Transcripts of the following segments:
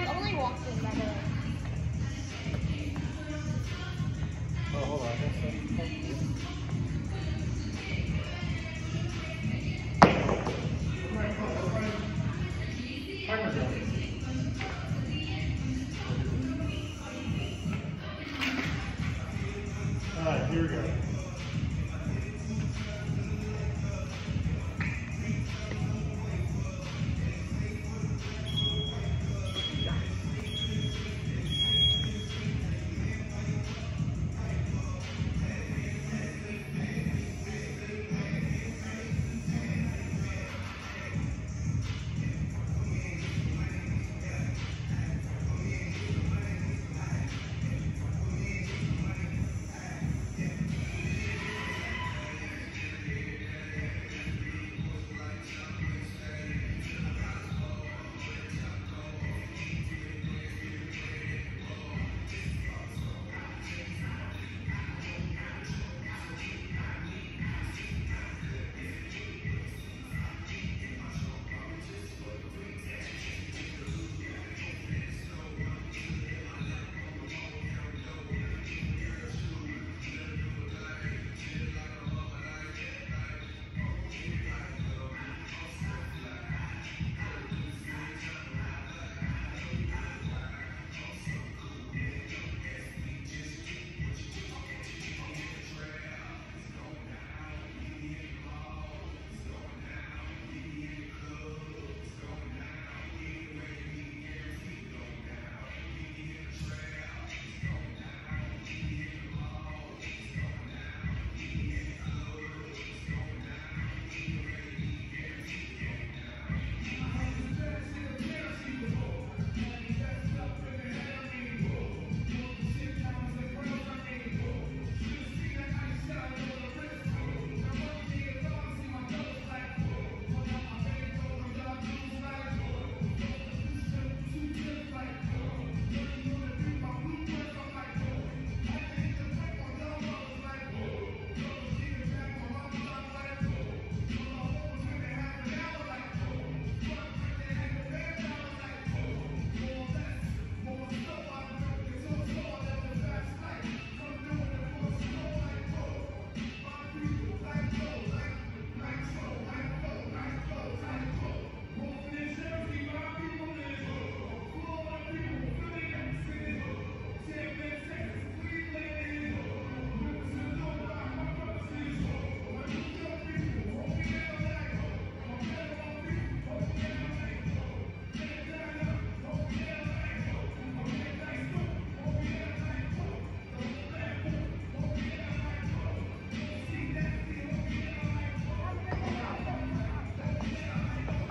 I'm only walking, by the way. Oh, hold on.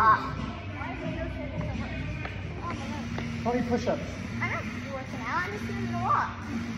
How many push-ups? I'm not working out, I'm just doing a walk.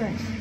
Yes.